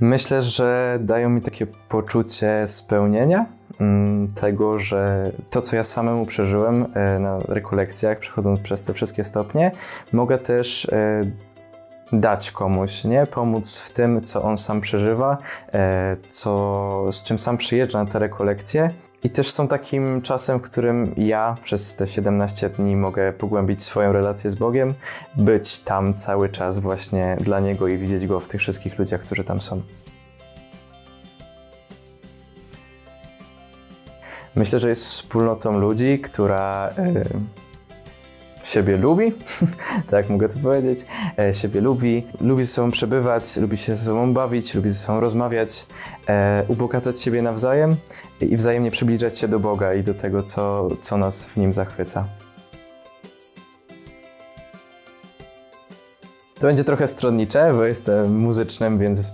Myślę, że dają mi takie poczucie spełnienia, mm, tego, że to, co ja samemu przeżyłem e, na rekolekcjach, przechodząc przez te wszystkie stopnie, mogę też e, dać komuś, nie? Pomóc w tym, co on sam przeżywa, e, co, z czym sam przyjeżdża na te rekolekcje. I też są takim czasem, w którym ja przez te 17 dni mogę pogłębić swoją relację z Bogiem, być tam cały czas właśnie dla Niego i widzieć Go w tych wszystkich ludziach, którzy tam są. Myślę, że jest wspólnotą ludzi, która e, siebie lubi, tak mogę to powiedzieć, e, siebie lubi, lubi ze sobą przebywać, lubi się ze sobą bawić, lubi ze sobą rozmawiać, e, ubogacać siebie nawzajem i wzajemnie przybliżać się do Boga i do tego, co, co nas w Nim zachwyca. To będzie trochę stronnicze, bo jestem muzycznym, więc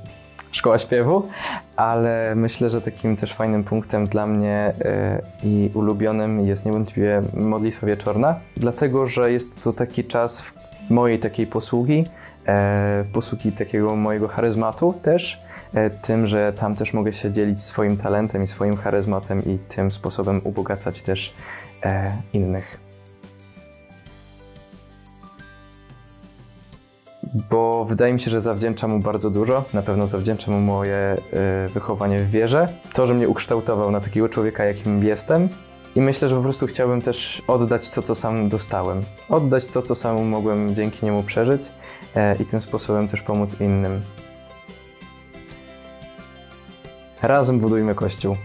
szkoła śpiewu, ale myślę, że takim też fajnym punktem dla mnie e, i ulubionym jest niewątpliwie modlitwa wieczorna, dlatego że jest to taki czas mojej takiej posługi, e, posługi takiego mojego charyzmatu też, e, tym, że tam też mogę się dzielić swoim talentem i swoim charyzmatem i tym sposobem ubogacać też innych. Bo wydaje mi się, że zawdzięczam mu bardzo dużo. Na pewno zawdzięczam mu moje y, wychowanie w wierze, to, że mnie ukształtował na takiego człowieka, jakim jestem. I myślę, że po prostu chciałbym też oddać to, co sam dostałem. Oddać to, co sam mogłem dzięki niemu przeżyć e, i tym sposobem też pomóc innym. Razem budujmy Kościół.